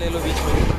ले लो बीच में।